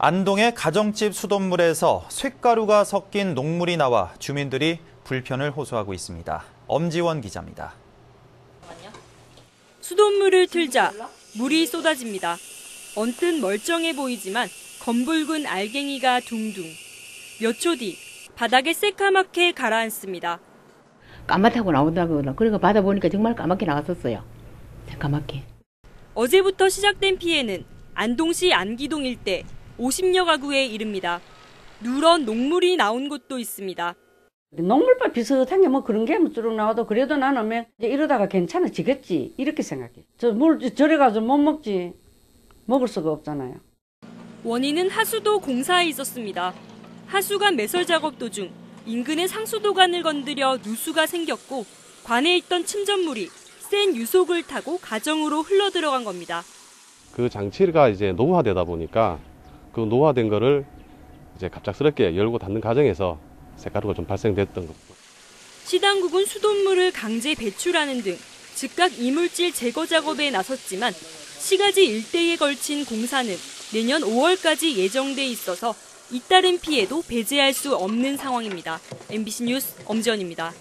안동의 가정집 수돗물에서 쇳가루가 섞인 녹물이 나와 주민들이 불편을 호소하고 있습니다. 엄지원 기자입니다. 수돗물을 틀자 물이 쏟아집니다. 언뜻 멀쩡해 보이지만 검붉은 알갱이가 둥둥. 몇 초 뒤 바닥에 새까맣게 가라앉습니다. 까맣다고 나온다거나 그러니까 받아보니까 정말 까맣게 나왔었어요. 새까맣게. 어제부터 시작된 피해는 안동시 안기동 일대 50여 가구에 이릅니다. 누런 녹물이 나온 곳도 있습니다. 녹물밥 비슷한 게 뭐 그런 게쭉 나와도 그래도 나는 뭐 이제 이러다가 괜찮아지겠지 이렇게 생각해. 저물 저래가지고 못 먹지 먹을 수가 없잖아요. 원인은 하수도 공사에 있었습니다. 하수관 매설 작업 도중 인근의 상수도관을 건드려 누수가 생겼고 관에 있던 침전물이 센 유속을 타고 가정으로 흘러 들어간 겁니다. 그 장치가 이제 노후화되다 보니까 그 노후화된 거를 이제 갑작스럽게 열고 닫는 과정에서 색가루가 좀 발생됐던 것. 시당국은 수돗물을 강제 배출하는 등 즉각 이물질 제거 작업에 나섰지만 시가지 일대에 걸친 공사는 내년 5월까지 예정돼 있어서 잇따른 피해도 배제할 수 없는 상황입니다. MBC 뉴스 엄지원입니다.